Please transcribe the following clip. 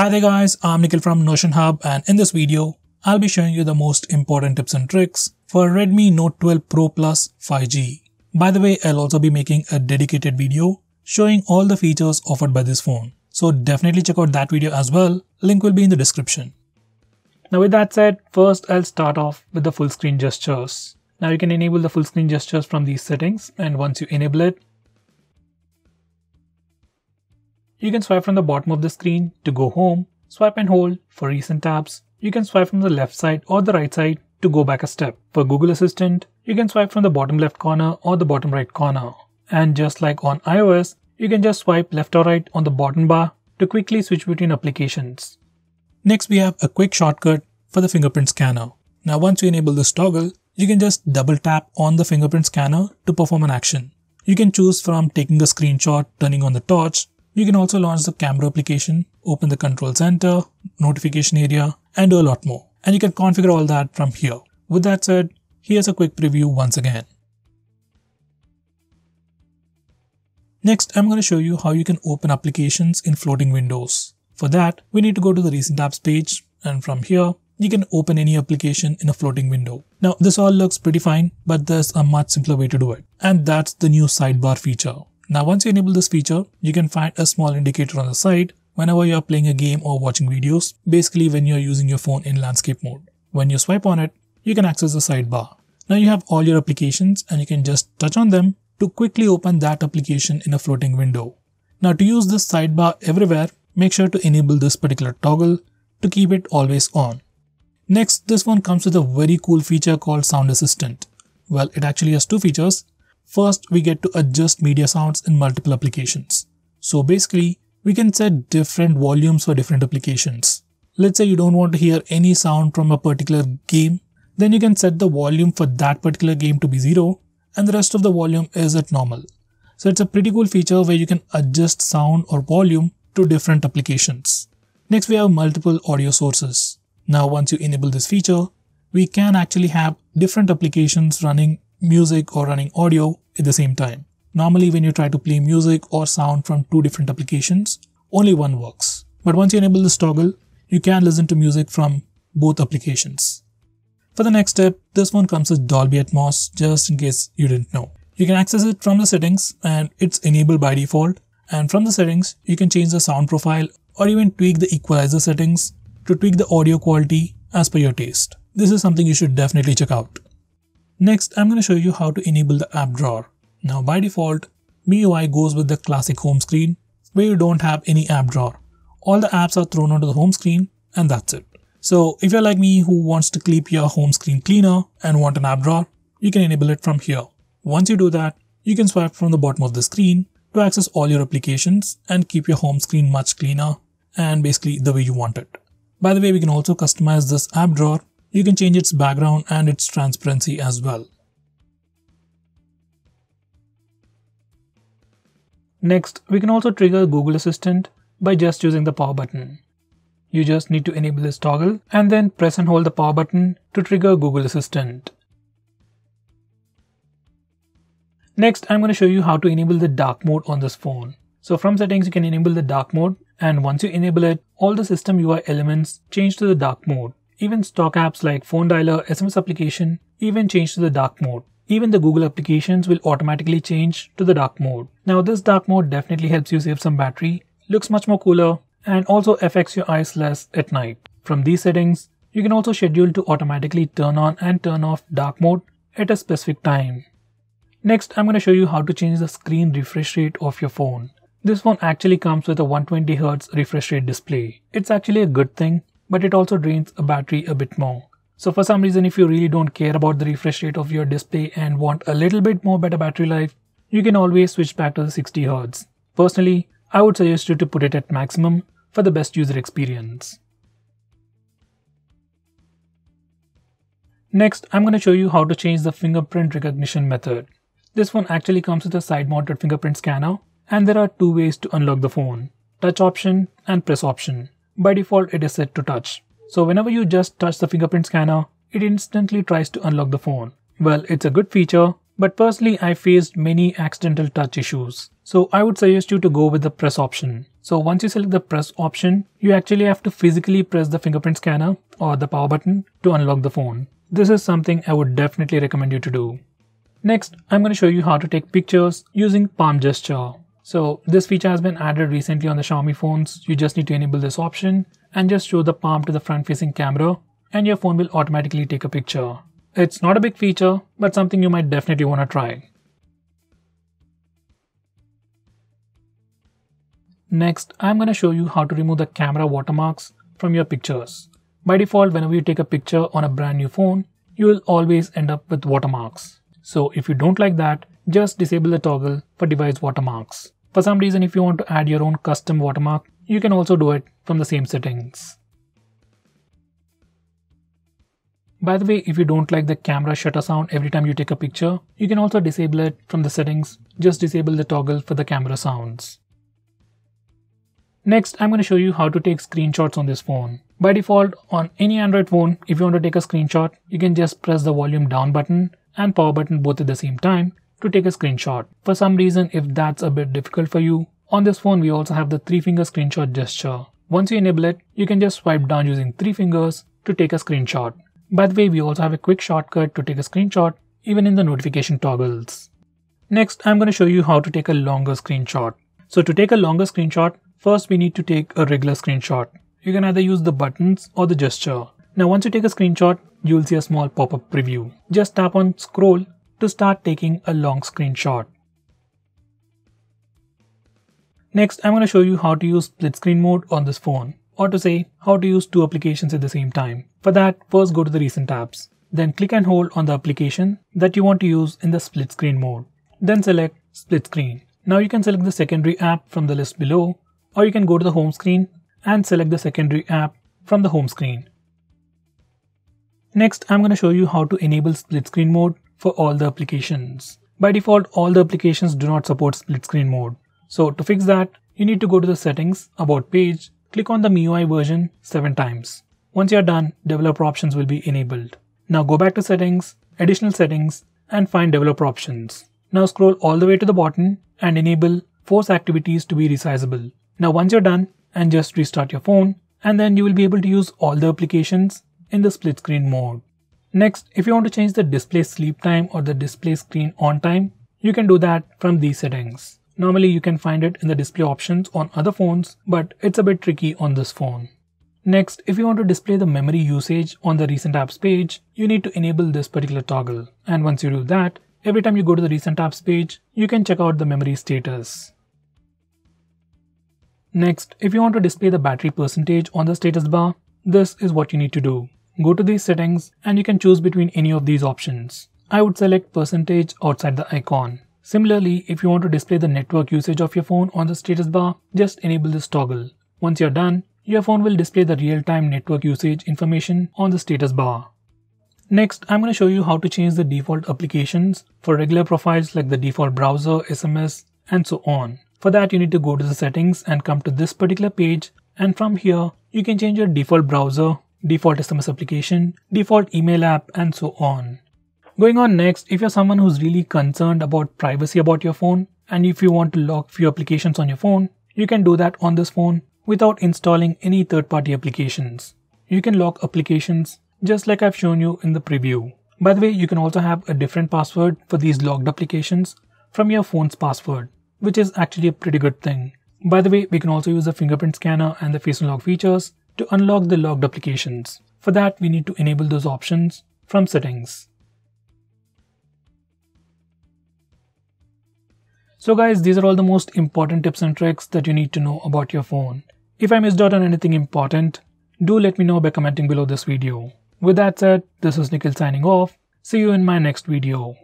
Hi there guys, I'm Nikhil from Notion Hub and in this video, I'll be showing you the most important tips and tricks for Redmi Note 12 Pro Plus 5G. By the way, I'll also be making a dedicated video showing all the features offered by this phone. So definitely check out that video as well, link will be in the description. Now with that said, first I'll start off with the full screen gestures. Now you can enable the full screen gestures from these settings and once you enable it, You can swipe from the bottom of the screen to go home, swipe and hold for recent tabs. You can swipe from the left side or the right side to go back a step. For Google Assistant, you can swipe from the bottom left corner or the bottom right corner. And just like on iOS, you can just swipe left or right on the bottom bar to quickly switch between applications. Next, we have a quick shortcut for the fingerprint scanner. Now, once you enable this toggle, you can just double tap on the fingerprint scanner to perform an action. You can choose from taking a screenshot, turning on the torch, you can also launch the camera application, open the control center, notification area, and do a lot more. And you can configure all that from here. With that said, here's a quick preview once again. Next, I'm going to show you how you can open applications in floating windows. For that, we need to go to the recent apps page and from here, you can open any application in a floating window. Now, this all looks pretty fine, but there's a much simpler way to do it. And that's the new sidebar feature. Now once you enable this feature, you can find a small indicator on the side whenever you are playing a game or watching videos, basically when you are using your phone in landscape mode. When you swipe on it, you can access the sidebar. Now you have all your applications and you can just touch on them to quickly open that application in a floating window. Now to use this sidebar everywhere, make sure to enable this particular toggle to keep it always on. Next, this one comes with a very cool feature called Sound Assistant. Well, it actually has two features. First, we get to adjust media sounds in multiple applications. So basically, we can set different volumes for different applications. Let's say you don't want to hear any sound from a particular game, then you can set the volume for that particular game to be zero and the rest of the volume is at normal. So it's a pretty cool feature where you can adjust sound or volume to different applications. Next we have multiple audio sources. Now once you enable this feature, we can actually have different applications running music or running audio at the same time. Normally when you try to play music or sound from two different applications, only one works. But once you enable this toggle, you can listen to music from both applications. For the next step, this one comes with Dolby Atmos just in case you didn't know. You can access it from the settings and it's enabled by default. And from the settings, you can change the sound profile or even tweak the equalizer settings to tweak the audio quality as per your taste. This is something you should definitely check out. Next, I'm going to show you how to enable the app drawer. Now by default, MIUI goes with the classic home screen where you don't have any app drawer. All the apps are thrown onto the home screen and that's it. So if you're like me who wants to keep your home screen cleaner and want an app drawer, you can enable it from here. Once you do that, you can swipe from the bottom of the screen to access all your applications and keep your home screen much cleaner and basically the way you want it. By the way, we can also customize this app drawer you can change its background and its transparency as well. Next, we can also trigger Google Assistant by just using the power button. You just need to enable this toggle and then press and hold the power button to trigger Google Assistant. Next, I'm going to show you how to enable the dark mode on this phone. So from settings, you can enable the dark mode and once you enable it, all the system UI elements change to the dark mode. Even stock apps like phone dialer, SMS application even change to the dark mode. Even the Google applications will automatically change to the dark mode. Now this dark mode definitely helps you save some battery, looks much more cooler, and also affects your eyes less at night. From these settings, you can also schedule to automatically turn on and turn off dark mode at a specific time. Next, I'm going to show you how to change the screen refresh rate of your phone. This phone actually comes with a 120Hz refresh rate display. It's actually a good thing but it also drains a battery a bit more. So for some reason, if you really don't care about the refresh rate of your display and want a little bit more better battery life, you can always switch back to the 60Hz. Personally, I would suggest you to put it at maximum for the best user experience. Next, I'm going to show you how to change the fingerprint recognition method. This one actually comes with a side-mounted fingerprint scanner and there are two ways to unlock the phone, touch option and press option. By default, it is set to touch. So whenever you just touch the fingerprint scanner, it instantly tries to unlock the phone. Well, it's a good feature, But personally, I faced many accidental touch issues. So I would suggest you to go with the press option. So once you select the press option, you actually have to physically press the fingerprint scanner or the power button to unlock the phone. This is something I would definitely recommend you to do. Next, I'm going to show you how to take pictures using palm gesture. So this feature has been added recently on the Xiaomi phones. You just need to enable this option and just show the palm to the front facing camera and your phone will automatically take a picture. It's not a big feature, but something you might definitely want to try. Next, I'm going to show you how to remove the camera watermarks from your pictures. By default, whenever you take a picture on a brand new phone, you will always end up with watermarks. So if you don't like that, just disable the toggle for device watermarks. For some reason, if you want to add your own custom watermark, you can also do it from the same settings. By the way, if you don't like the camera shutter sound every time you take a picture, you can also disable it from the settings. Just disable the toggle for the camera sounds. Next, I'm going to show you how to take screenshots on this phone. By default, on any Android phone, if you want to take a screenshot, you can just press the volume down button and power button both at the same time to take a screenshot. For some reason, if that's a bit difficult for you, on this phone we also have the three finger screenshot gesture. Once you enable it, you can just swipe down using three fingers to take a screenshot. By the way, we also have a quick shortcut to take a screenshot even in the notification toggles. Next, I'm going to show you how to take a longer screenshot. So to take a longer screenshot, first we need to take a regular screenshot. You can either use the buttons or the gesture. Now once you take a screenshot, you will see a small pop-up preview. Just tap on scroll to start taking a long screenshot. Next, I'm going to show you how to use split screen mode on this phone or to say how to use two applications at the same time. For that, first go to the recent tabs. Then click and hold on the application that you want to use in the split screen mode. Then select split screen. Now you can select the secondary app from the list below or you can go to the home screen and select the secondary app from the home screen. Next, I'm going to show you how to enable split screen mode for all the applications. By default, all the applications do not support split screen mode. So to fix that, you need to go to the settings, about page, click on the MIUI version 7 times. Once you're done, developer options will be enabled. Now go back to settings, additional settings, and find developer options. Now scroll all the way to the bottom and enable force activities to be resizable. Now once you're done, and just restart your phone, and then you will be able to use all the applications in the split screen mode. Next, if you want to change the display sleep time or the display screen on time, you can do that from these settings. Normally you can find it in the display options on other phones, but it's a bit tricky on this phone. Next, if you want to display the memory usage on the recent apps page, you need to enable this particular toggle. And once you do that, every time you go to the recent apps page, you can check out the memory status. Next, if you want to display the battery percentage on the status bar, this is what you need to do. Go to these settings and you can choose between any of these options. I would select percentage outside the icon. Similarly, if you want to display the network usage of your phone on the status bar, just enable this toggle. Once you're done, your phone will display the real-time network usage information on the status bar. Next, I'm going to show you how to change the default applications for regular profiles like the default browser, SMS, and so on. For that, you need to go to the settings and come to this particular page. And from here, you can change your default browser, default SMS application, default email app, and so on. Going on next, if you're someone who's really concerned about privacy about your phone, and if you want to lock few applications on your phone, you can do that on this phone without installing any third-party applications. You can lock applications just like I've shown you in the preview. By the way, you can also have a different password for these locked applications from your phone's password, which is actually a pretty good thing. By the way, we can also use the fingerprint scanner and the face unlock features to unlock the logged applications. For that, we need to enable those options from settings. So guys, these are all the most important tips and tricks that you need to know about your phone. If I missed out on anything important, do let me know by commenting below this video. With that said, this is Nikhil signing off. See you in my next video.